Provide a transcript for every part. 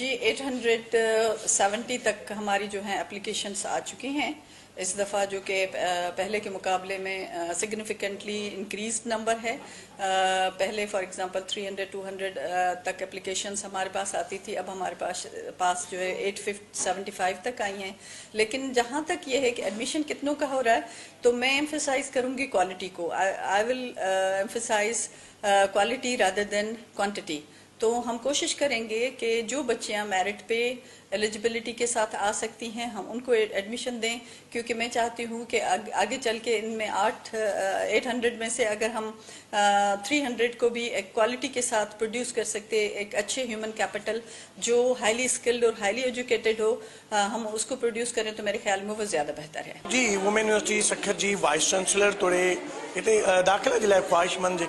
जी 870 तक हमारी जो है एप्लीकेशंस आ चुकी हैं। इस दफ़ा जो कि पहले के मुकाबले में सिग्निफिकेंटली इंक्रीज नंबर है। पहले फॉर एग्जांपल 300 200 तक एप्लीकेशंस हमारे पास आती थी। अब हमारे पास पास जो है 875 तक आई हैं। लेकिन जहाँ तक ये है कि एडमिशन कितनों का हो रहा है तो मैं एम्फोसाइज करूँगी क्वालिटी को। I will emphasise quality rather than quantity तो हम कोशिश करेंगे कि जो बच्चियाँ मेरिट पे एलिजिबिलिटी के साथ आ सकती हैं हम उनको एडमिशन दें क्योंकि मैं चाहती हूँ कि आग, चल के इनमें आठ एट हंड्रेड में से अगर हम थ्री हंड्रेड को भी एक क्वालिटी के साथ प्रोड्यूस कर सकते एक अच्छे ह्यूमन कैपिटल जो हाईली स्किल्ड और हाईली एजुकेटेड हो आ, हम उसको प्रोड्यूस करें तो मेरे ख्याल में वो ज़्यादा बेहतर है। जी वुमेन यूनिवर्सिटी सखर जी वाइस चांसलर तोड़े दाख़िला जे लाइ ख़्वाहिशमंद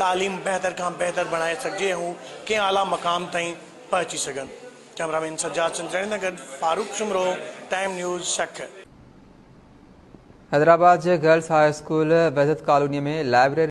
तालीम बहितर खां बहितर बणाए सघिजे ऐं कंहिं आला मक़ाम ताईं पहुची सघनि कैमरामैन सज्जाद चंद्रैन गॾु फारूक सुमरो टाइम न्यूज़ शख हैदराबाद के girls high school Wahdat colony में लाइब्रेरी